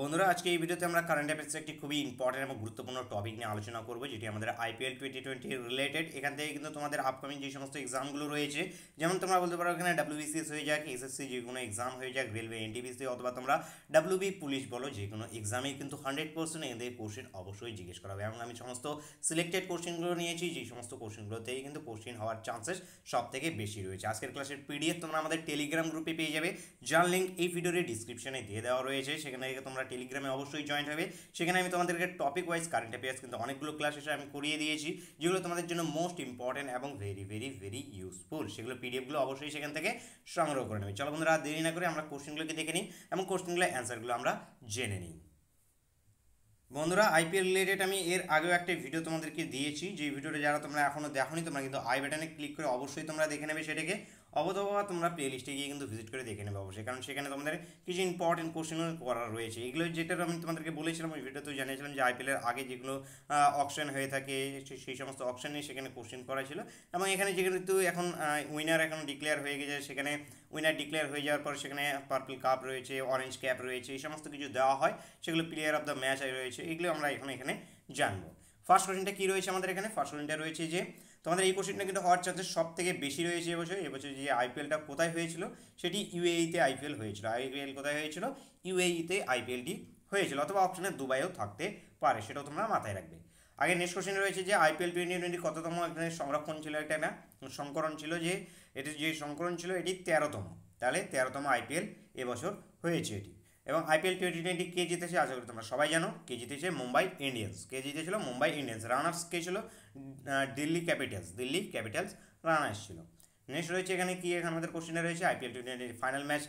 বন্ধুরা, আজকে এই ভিডিওতে আমরা কারেন্ট অ্যাফেয়ার্সের একটি খুবই ইম্পর্টেন্ট এবং গুরুত্বপূর্ণ টপিক নিয়ে আলোচনা করব, যেটি আমাদের আইপিএল টোয়েন্টি টোয়েন্টি রিলেটেড এখান থেকে কিন্তু তোমাদের আপকামিং যে সমস্ত এক্সামগুলো রয়েছে, যেমন তোমরা বলতে পারো এখানে ডাব্লিউবিসিএস হয়ে যাক এসএসসি যে কোনো এক্সাম হয়ে যাক রেলওয়ে এনটিপিসি অথবা তোমরা ডাব্লিউবি পুলিশ বলো, যে কোনো এক্সামেই কিন্তু হান্ড্রেড পার্সেন্ট এদের কোশ্চেন অবশ্যই জিজ্ঞেস করা হবে। এবং আমি সমস্ত সিলেক্টেড কোশ্চেনগুলো নিয়েছি, যে সমস্ত কোশ্চেনগুলোতেই কিন্তু কোশ্চেন হওয়ার চান্সেস সব থেকে বেশি রয়েছে। আজকের ক্লাসের পিডিএফ তোমরা আমাদের টেলিগ্রাম গ্রুপে পেয়ে যাবে, যার লিঙ্ক এই ভিডিওর ডিসক্রিপশনে দিয়ে দেওয়া রয়েছে। সেখানে তোমরা টেলিগ্রামে অবশ্যই জয়েন্ট হবে। সেখানে আমি তোমাদেরকে টপিক ওয়াইজ কারেন্ট অ্যাফেয়ার্স কিন্তু অনেকগুলো ক্লাস এসে আমি করিয়ে দিয়েছি, যেগুলো তোমাদের জন্য মোস্ট ইম্পর্টেন্ট এবং ভেরি ভেরি ভেরি ইউজফুল সেগুলো পিডিএফগুলো অবশ্যই সেখান থেকে সংগ্রহ করে নেবে। চলো বন্ধুরা দেরি না করে আমরা কোশ্চেনগুলোকে দেখে নিই এবং কোশ্চেনগুলোর অ্যান্সারগুলো আমরা জেনে নিই। বন্ধুরা আইপিএল রিলেটেড আমি এর আগেও একটা ভিডিও তোমাদেরকে দিয়েছি। যে ভিডিওটা যারা তোমরা এখনও দেখোনি, তোমরা কিন্তু আই বাটনে ক্লিক করে অবশ্যই তোমরা দেখে নেবে সেটাকে। অবতবা তোমরা প্লে লিস্টে গিয়ে কিন্তু ভিজিট করে দেখে নেবে অবশ্যই। কারণ সেখানে তোমাদের কিছু ইম্পর্টেন্ট কোশ্চেন করা রয়েছে। এগুলো যেটা আমি তোমাদেরকে বলেছিলাম, ওই ভিডিওতেও জানিয়েছিলাম যে আইপিএলের আগে যেগুলো অপশন হয়ে থাকে সেই সমস্ত অপশন সেখানে কোশ্চেন করা ছিল। এবং এখানে যেহেতু এখন উইনার এখন ডিক্লেয়ার হয়ে গেছে, সেখানে উইনার ডিক্লেয়ার হয়ে যাওয়ার পর সেখানে পার্পল কাপ রয়েছে অরেঞ্জ ক্যাপ রয়েছে, এই সমস্ত কিছু দেওয়া হয়। সেগুলো প্লেয়ার অফ দ্য ম্যাচ রয়েছে, এগুলো আমরা এখন এখানে জানব। ফার্স্ট কোশ্চেনটা কী রয়েছে আমাদের এখানে? ফার্স্ট কোশ্চেনটা রয়েছে যে, তোমাদের এই কোশ্চেনটা কিন্তু হওয়ার চান্সেস সব থেকে বেশি রয়েছে এবছর এবছর যে আইপিএলটা কোথায় হয়েছিল? সেটি ইউএইতে আইপিএল হয়েছিল। আইপিএল কোথায় হয়েছিল? ইউএইতে আইপিএলটি হয়েছিল, অথবা অপশানে দুবাইও থাকতে পারে, সেটাও তোমরা মাথায় রাখবে। আগে নেক্সট কোশ্চেন রয়েছে যে আইপিএল টোয়েন্টি টোয়েন্টি কততম এখানে সংরক্ষণ ছিল এটা না? সংকরণ ছিল যে, এটি যে সংকরণ ছিল, এটি তেরোতম। তাহলে তেরোতম আইপিএল এবছর হয়েছে এটি। এবং আইপিএল টোয়েন্টি টোয়েন্টি কে জিতেছে আশা করি তোমরা সবাই জানো, কে জিতেছে মুম্বাই ইন্ডিয়ান্স। কে জিতেছিল মুম্বাই ইন্ডিয়ান্স। রানার্স কে ছিল Delhi Capitals Delhi Capitals runners ছিল। নেক্সট রয়েছে এখানে কি? এখানে আমাদের কোশ্চেনে রয়েছে IPL twenty twenty final match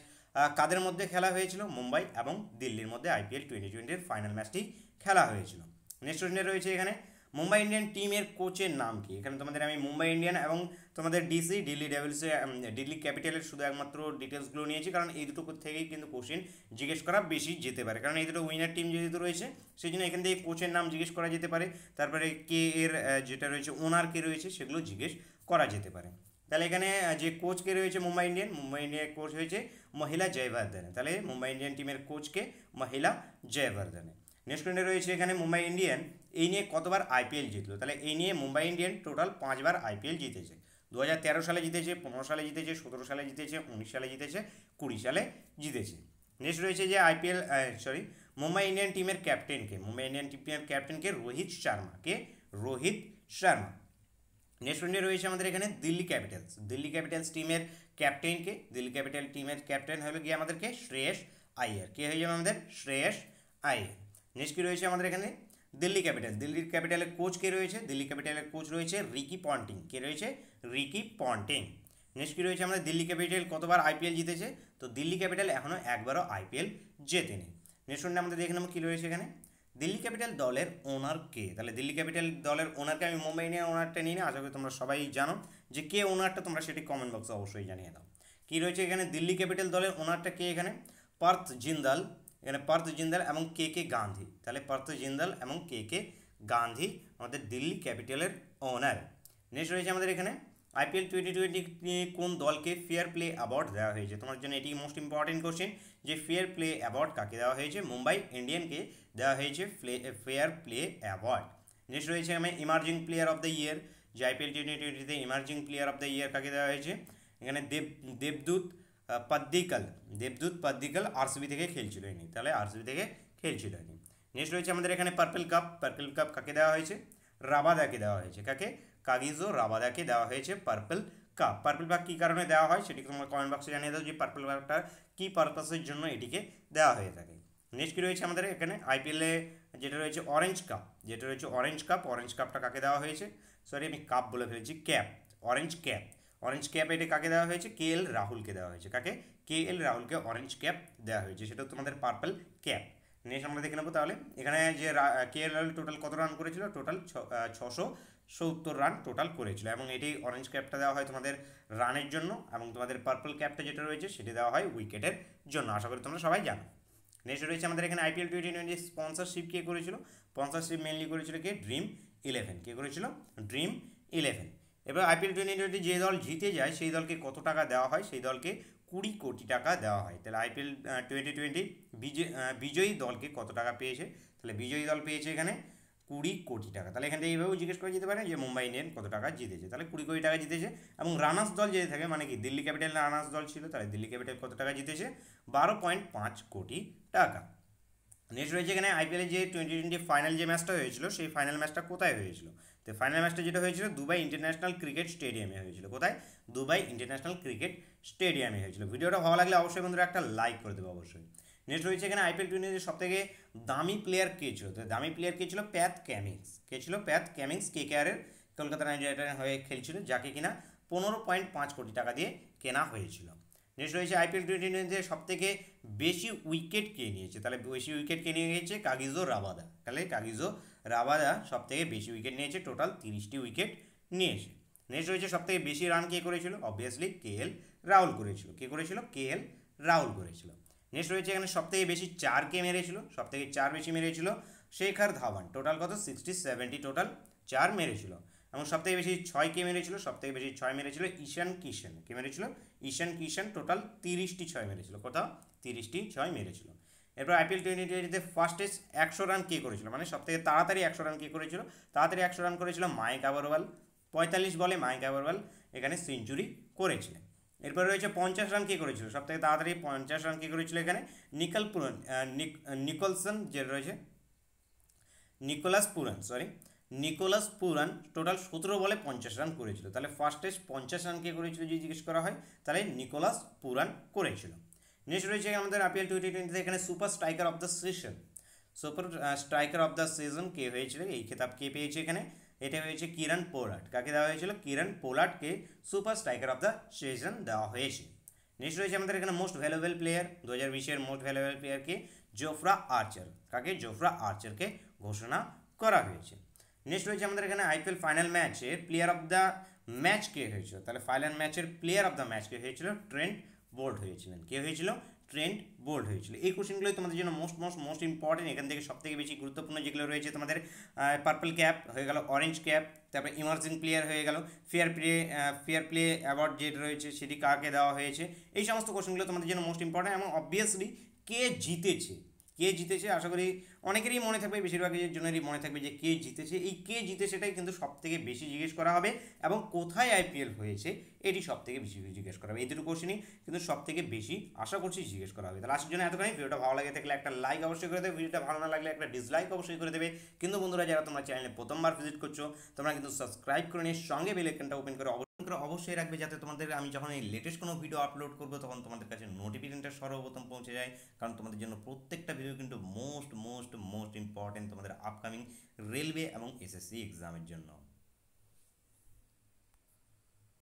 কাদের মধ্যে খেলা হয়েছিল? মুম্বাই এবং দিল্লির মধ্যে আইপিএল টোয়েন্টি টোয়েন্টির ফাইনাল ম্যাচটি খেলা হয়েছিল। নেক্সট কোশ্চেনে রয়েছে এখানে মুম্বাই ইন্ডিয়ান টিমের কোচের নাম কি? এখানে তোমাদের আমি মুম্বাই ইন্ডিয়ান এবং তোমাদের ডিসি দিল্লি ডেভিলসে দিল্লি ক্যাপিটালের শুধু একমাত্র ডিটেলসগুলো নিয়েছি, কারণ এই দুটো থেকেই কিন্তু কোশ্চেন জিজ্ঞেস করা বেশি যেতে পারে। কারণ এই দুটো উইনার টিম যেহেতু রয়েছে সেই জন্য এখান থেকে কোচের নাম জিজ্ঞেস করা যেতে পারে। তারপরে কে এর যেটা রয়েছে ওনার কে রয়েছে, সেগুলো জিজ্ঞেস করা যেতে পারে। তাহলে এখানে যে কোচ কে রয়েছে Mumbai Indian Mumbai Indian coach হয়েছে মহিলা জয়বর্ধনে। তাহলে মুম্বাই ইন্ডিয়ান টিমের কোচকে মহিলা জয়বর্ধনে। নেক্সট পয়েন্টে রয়েছে এখানে মুম্বাই ইন্ডিয়ান। এই নিয়ে কতবার আইপিএল জিতলো? তাহলে এই নিয়ে মুম্বাই ইন্ডিয়ান টোটাল পাঁচবার আইপিএল জিতেছে। দু হাজার তেরো সালে জিতেছে, পনেরো সালে জিতেছে, সতেরো সালে জিতেছে, উনিশ সালে জিতেছে, কুড়ি সালে জিতেছে। নেক্সট রয়েছে যে আইপিএল সরি মুম্বাই ইন্ডিয়ান টিমের ক্যাপ্টেনকে মুম্বাই ইন্ডিয়ান টিমের ক্যাপ্টেনকে রোহিত শর্মা। কে? রোহিত শর্মা। নেক্সট পয়েন্টে রয়েছে আমাদের এখানে দিল্লি ক্যাপিটালস দিল্লি ক্যাপিটালস টিমের ক্যাপ্টেনকে দিল্লি ক্যাপিটাল টিমের ক্যাপ্টেন হলো গিয়ে আমাদেরকে শ্রেয়স আইয়ার। কে হয়ে যাবে আমাদের? শ্রেয়স আইয়ার। নেক্সট কী রয়েছে আমাদের এখানে? দিল্লি ক্যাপিটাল। দিল্লির ক্যাপিটালের কোচ কে রয়েছে? দিল্লি ক্যাপিটালের কোচ রয়েছে রিকি পন্টিং। কে রয়েছে? Ricky Ponting. নেক্সট কী রয়েছে আমাদের? দিল্লি ক্যাপিটাল কতবার আইপিএল জিতেছে? তো দিল্লি ক্যাপিটাল এখনও একবারও আইপিএল জেতেনি। নেক্সট আমাদের দেখে নেব কী রয়েছে এখানে। দিল্লি ক্যাপিটাল দলের ওনার কে? তাহলে দিল্লি ক্যাপিটাল দলের ওনারকে আমি মুম্বাই নিয়ে ওনারটা নিই না, আশা করি তোমরা সবাই জানো যে কে ওনারটা তোমরা সেটি কমেন্ট বক্সে অবশ্যই জানিয়ে দাও। কী রয়েছে এখানে? দিল্লি ক্যাপিটাল দলের ওনারটা কে এখানে? পার্থ জিন্দাল। এখানে পার্থ জিন্দাল এবং কে কে গান্ধী। তাহলে পার্থ জিন্দাল এবং কে কে গান্ধী আমাদের দিল্লি ক্যাপিটালের ওনার নেক্সট রয়েছে আমাদের এখানে আইপিএল টোয়েন্টি টোয়েন্টি কোন দলকে ফেয়ার প্লে অ্যাওয়ার্ড দেওয়া হয়েছে? তোমার জন্য এটি মোস্ট ইম্পর্টেন্ট কোশ্চেন যে ফেয়ার প্লে অ্যাওয়ার্ড কাকে দেওয়া হয়েছে? মুম্বাই ইন্ডিয়ানকে দেওয়া হয়েছে ফেয়ার প্লে অ্যাওয়ার্ড নেক্সট রয়েছে আমি emerging player of the year যে আইপিএল টোয়েন্টি টোয়েন্টিতে emerging player of the year কাকে দেওয়া হয়েছে? এখানে দেব, দেবদূত পাদ্দিকাল, দেবদূত পাদ্দিকাল আরসিবি থেকে খেলছিল ইনি তাহলে আরসিবি থেকে খেলছিল ইনি নেক্সট রয়েছে আমাদের এখানে পার্পেল কাপ পার্পেল কাপ কাকে দেওয়া হয়েছে? রাবাদাকে দেওয়া হয়েছে। কাকে? কাগিজো রাবাদাকে দেওয়া হয়েছে পার্পেল কাপ পার্পেল কাপ কী কারণে দেওয়া হয়? সেটি তোমরা কমেন্ট বক্সে জানিয়ে দাও যে পার্পেল কাপটা কী পারপাসের জন্য এটিকে দেওয়া হয়ে থাকে। নেক্সট কী রয়েছে আমাদের এখানে? আইপিএলে যেটা রয়েছে অরেঞ্জ কাপ যেটা রয়েছে অরেঞ্জ কাপ অরেঞ্জ কাপটা কাকে দেওয়া হয়েছে? সরি আমি কাপ বলে ফেলেছি। Cap orange cap orange cap এটা কাকে দেওয়া হয়েছে? কে এল রাহুলকে দেওয়া হয়েছে। কাকে? কে এল রাহুলকে অরেঞ্জ ক্যাপ দেওয়া হয়েছে। সেটা তোমাদের পার্পল ক্যাপ নেক্সট আমরা দেখে নেব তাহলে। এখানে যে কে এল রাহুল টোটাল কত রান করেছিল? টোটাল ছশো সত্তর রান টোটাল করেছিল। এবং এটি অরেঞ্জ ক্যাপটা দেওয়া হয় তোমাদের রানের জন্য। এবং তোমাদের পার্পল ক্যাপটা যেটা রয়েছে, সেটি দেওয়া হয় উইকেটের জন্য। আশা করি তোমরা সবাই জানো। নেক্সট রয়েছে আমাদের এখানে আইপিএল টোয়েন্টি টোয়েন্টি স্পন্সরশিপ কে করেছিল? স্পন্সরশিপ মেনলি করেছিল কে? ড্রিম ইলেভেন কে করেছিল? ড্রিম ইলেভেন এবার আইপিএল টোয়েন্টি টোয়েন্টি যে দল জিতে যায়, সেই দলকে কত টাকা দেওয়া হয়? সেই দলকে কুড়ি কোটি টাকা দেওয়া হয়। তাহলে আইপিএল টোয়েন্টি টোয়েন্টি বিজয়ী দলকে কত টাকা পেয়েছে? তাহলে বিজয়ী দল পেয়েছে এখানে কুড়ি কোটি টাকা। তাহলে এখান থেকে এইভাবেও জিজ্ঞেস করে যেতে পারে যে মুম্বাই ইন্ডিয়ান কত টাকা জিতেছে? তাহলে কুড়ি কোটি টাকা জিতেছে এবং রানার্স দল যেতে থাকে মানে কি, দিল্লি ক্যাপিটাল রানার্স দল ছিল, তাহলে দিল্লি ক্যাপিটাল কত টাকা জিতেছে? বারো পয়েন্ট পাঁচ কোটি টাকা। নেক্সট রয়েছে এখানে আইপিএলে যে টোয়েন্টি টোয়েন্টি ফাইনাল যে ম্যাচটা হয়েছিল, সেই ফাইনাল ম্যাচটা কোথায় হয়েছিল? তো ফাইনাল ম্যাচটা যেটা হয়েছিল, দুবাই ইন্টারন্যাশনাল ক্রিকেট স্টেডিয়ামে হয়েছিল। কোথায়? দুবাই ইন্টারন্যাশনাল ক্রিকেট স্টেডিয়ামে হয়েছিল। ভিডিওটা ভালো লাগলে অবশ্যই বন্ধুরা একটা লাইক করে দেবো অবশ্যই। নেক্সট রয়েছে এখানে আইপিএল টোয়েন্টিতে সব থেকে দামি প্লেয়ার কে ছিল? তো দামি প্লেয়ার কে ছিল? প্যাথ ক্যামিংস কে ছিল? প্যাথ ক্যামিংস কে কেয়ারের কলকাতা নাইট রাইডার হয়ে খেলছিল, যাকে কিনা পনেরো পয়েন্ট পাঁচ কোটি টাকা দিয়ে কেনা হয়েছিল। নেক্সট রয়েছে আইপিএল টোয়েন্টি টোয়েন্টিতে সব থেকে বেশি উইকেট কে নিয়েছে? তাহলে বেশি উইকেট কে নিয়ে গিয়েছে কাগিজো রাবাদা। তাহলে কাগিজো রাবাদা সব থেকে বেশি উইকেট নিয়েছে টোটাল তিরিশটি উইকেট নিয়েছে। নেক্সট রয়েছে সব থেকে বেশি রান কে করেছিল? অবভিয়াসলি কে এল রাহুল করেছিল। কে করেছিল? কে এল রাহুল করেছিল। নেক্সট রয়েছে এখানে সব থেকে বেশি চার কে মেরেছিল? সব থেকে চার বেশি মেরেছিল শেখার ধাওয়ান। টোটাল কত? সিক্সটি সেভেন্টি টোটাল চার মেরেছিল। এবং সব থেকে বেশি ছয় কে মেরেছিল? সব থেকে বেশি ছয় মেরেছিল ঈশান কিষান। কে মেরেছিল? ঈশান কিষান টোটাল তিরিশটি ছয় মেরেছিল। কোথাও? তিরিশটি ছয় মেরেছিল। এরপর আইপিএল টোয়েন্টি টোয়েন্টিতে ফার্স্টেস্ট একশো রান কে করেছিল? মানে সব থেকে তাড়াতাড়ি একশো রান কে করেছিল? তাড়াতাড়ি একশো রান করেছিল মাইক আবরওয়াল পঁয়তাল্লিশ বলে মাইক আবরওয়াল এখানে সেঞ্চুরি করেছিলেন এরপর রয়েছে পঞ্চাশ রান কে করেছিল? সব থেকে তাড়াতাড়ি পঞ্চাশ রান কে করেছিল এখানে? নিকল পুরন নিকলসন যে রয়েছে, Nicholas Pooran sorry Nicholas Pooran total সতেরো বলে পঞ্চাশ রান করেছিল। তাহলে ফার্স্টেস্ট পঞ্চাশ রান কে করেছিল যদি জিজ্ঞেস করা হয়, তাহলে নিকোলাস পুরান করেছিল। নেক্সট রয়েছে আমাদের আইপিএল টোয়েন্টি টোয়েন্টিতে এখানে super striker of the season. Super striker of the season কে হয়েছিল? এই খেতাব কে পেয়েছে এখানে? এটা হয়েছে কিরণ পোলাট। কাকে দেওয়া হয়েছিল? Kieron পোলাটকে super striker of the season দেওয়া হয়েছে। নেক্সট রয়েছে আমাদের এখানে মোস্ট ভ্যালুয়েবল প্লেয়ার দু হাজার বিশের মোস্ট ভ্যালুয়েবল প্লেয়ারকে জোফরা আর্চার। কাকে? জোফরা আর্চারকে ঘোষণা করা হয়েছে। নেক্সট রয়েছে আমাদের এখানে আইপিএল ফাইনাল ম্যাচে প্লেয়ার অফ দ্য ম্যাচ কে হয়েছিল? তাহলে ফাইনাল ম্যাচের প্লেয়ার অফ দ্য ম্যাচ কে হয়েছিল? ট্রেন্ড বোল্ড হয়েছিলেন। কে হয়েছিল? ট্রেন্ড বোল্ড হয়েছিল। এই কোশ্চেনগুলোই তোমাদের জন্য মোস্ট মোস্ট মোস্ট ইম্পর্টেন্ট এখান থেকে সবথেকে বেশি গুরুত্বপূর্ণ যেগুলো রয়েছে তোমাদের পার্পল ক্যাপ হয়ে গেল অরেঞ্জ ক্যাপ তারপরে ইমার্জিং প্লেয়ার হয়ে গেল fair play fair play award যেটা রয়েছে সেটি কাকে দেওয়া হয়েছে? এই সমস্ত কোশ্চেনগুলো তোমাদের জন্য মোস্ট ইম্পর্টেন্ট এবং অবভিয়াসলি কে জিতেছে? কে জিতেছে, আশা করি অনেকেরই মনে থাকবে বেশিরভাগের জনেরই মনে থাকবে যে কে জিতেছে। এই কে জিতে সেটাই কিন্তু সব থেকে বেশি জিজ্ঞেস করা হবে এবং কোথায় আইপিএল হয়েছে এটি সব থেকে বেশি জিজ্ঞেস করা হবে। এই দুটো কোশ্চেনই কিন্তু সব থেকে বেশি আশা করছি জিজ্ঞেস করা হবে। তাহলে আসার জন্য এতখানি। ভিডিওটা ভালো লাগে থাকলে একটা লাইক অবশ্যই করে দেবে। ভিডিওটা ভালো না লাগলে একটা ডিসলাইক অবশ্যই করে দেবে। কিন্তু বন্ধুরা, যারা তোমরা চ্যানেলে প্রথমবার ভিজিট করছ, তোমরা কিন্তু সাবস্ক্রাইব করে নিয়ে সঙ্গে বেল ওপেন অবশ্যই রাখবে যাতে তোমাদের, আমি যখন এই লেটেস্ট কোনো ভিডিও আপলোড করব, তখন তোমাদের কাছে নোটিফিকেশনটা সর্বপ্রথম পৌঁছে যায়। কারণ তোমাদের জন্য প্রত্যেকটা ভিডিও কিন্তু মোস্ট মোস্ট মোস্ট ইম্পর্টেন্ট তোমাদের আপকামিং রেলওয়ে এবং এসএসসি এক্সামের জন্য।